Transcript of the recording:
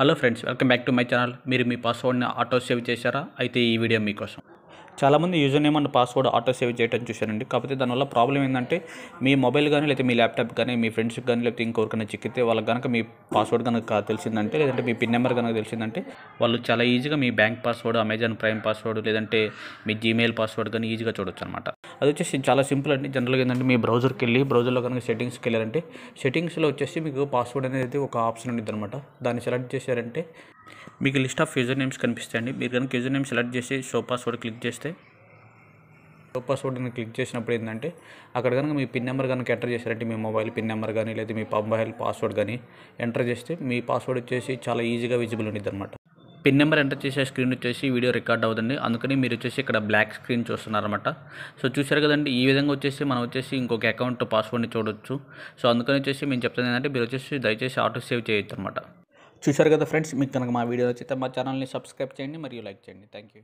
Hello friends welcome back to my channel. మీరు మీ పాస్వర్డ్ని auto save చేశారా? అయితే ఈ వీడియో మీకోసం. చాలామంది user name and password auto save చేయడం చూశారండి కాకపోతే దానివల్ల ప్రాబ్లం ఏంటంటే మీ మొబైల్ కానీ లేకపోతే మీ ల్యాప్టాప్ కానీ మీ ఫ్రెండ్స్కి కానీ లేకపోతే ఇంకొకరికైనా చిక్కితే వాళ్ళకి కనుక మీ పాస్వర్డ్ కనుక తెలిసిందంటే లేదంటే మీ పిన్ నెంబర్ కనుక తెలిసిందంటే వాళ్ళు చాలా ఈజీగా మీ bank password Amazon prime password లేదంటే మీ జీమెయిల్ పాస్వర్డ్ కానీ ఈజీగా చూడొచ్చు అనమాట అది వచ్చేసి చాలా సింపుల్ అండి. జనరల్గా ఏంటంటే మీ బ్రౌజర్కి వెళ్ళి బ్రౌజర్లో కనుక సెట్టింగ్స్కి వెళ్ళారంటే సెట్టింగ్స్లో వచ్చేసి మీకు పాస్వర్డ్ అనేది ఒక ఆప్షన్ ఉంటుంది అనమాట దాన్ని సెలెక్ట్ చేశారంటే మీకు లిస్ట్ ఆఫ్ యూజర్ నేమ్స్ కనిపిస్తాయండి. మీరు కనుక యూజర్ నేమ్ సెలెక్ట్ చేసి షో పాస్వర్డ్ క్లిక్ చేస్తే షో పాస్వర్డ్ని క్లిక్ చేసినప్పుడు ఏంటంటే అక్కడ కనుక మీ పిన్ నెంబర్ కనుక ఎంటర్ చేశారంటే మీ మొబైల్ పిన్ నెంబర్ కానీ లేదా మీ మొబైల్ పాస్వర్డ్ కానీ ఎంటర్ చేస్తే మీ పాస్వర్డ్ వచ్చేసి చాలా ఈజీగా విజిబుల్ ఉంటుంది అనమాట పిన్ నెంబర్ ఎంటర్ చేసే స్క్రీన్ వచ్చేసి వీడియో రికార్డ్ అవుతుంది అందుకని మీరు వచ్చేసి ఇక్కడ బ్లాక్ స్క్రీన్ చూస్తున్నారన్నమాట. సో చూశారు కదండి ఈ విధంగా వచ్చేసి మనం వచ్చేసి ఇంకొక అకౌంట్ పాస్వర్డ్ని చూడొచ్చు. సో అందుకని వచ్చేసి మేము చెప్తాను ఏంటంటే మీరు వచ్చేసి దయచేసి ఆటో సేవ్ చేయొచ్చు అనమాట చూశారు కదా ఫ్రెండ్స్ మీకు కనుక మా వీడియో నచ్చితే మా ఛానల్ని సబ్స్క్రైబ్ చేయండి మరియు లైక్ చేయండి. Thank you.